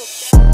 down.